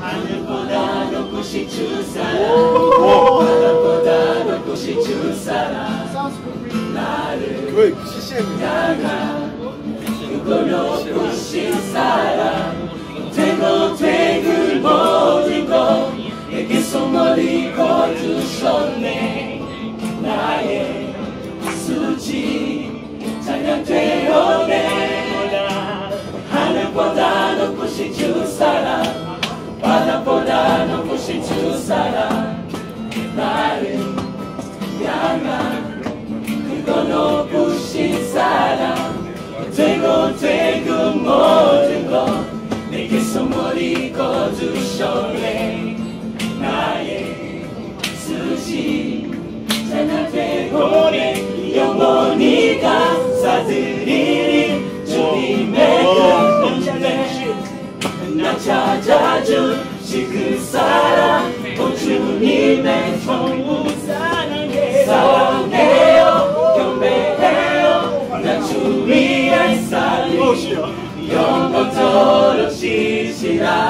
하늘보다 높으신 주 사랑. 바다보다 높으신 주 사랑. 나를 CCM 향한 그고 높으신 사랑. 되고 되그 모든 것 내게 손머리 거두셨네 사랑 나를 향한 그거 높으신 사랑 되고 되고 모든 것 내게 선물이 거두셨네 나의 수지 찬양되고 내 영원히 감사드리리 주님의 그 은혜 나 찾아주신 그 사랑 위할 삶이 연꽃처럼 시시라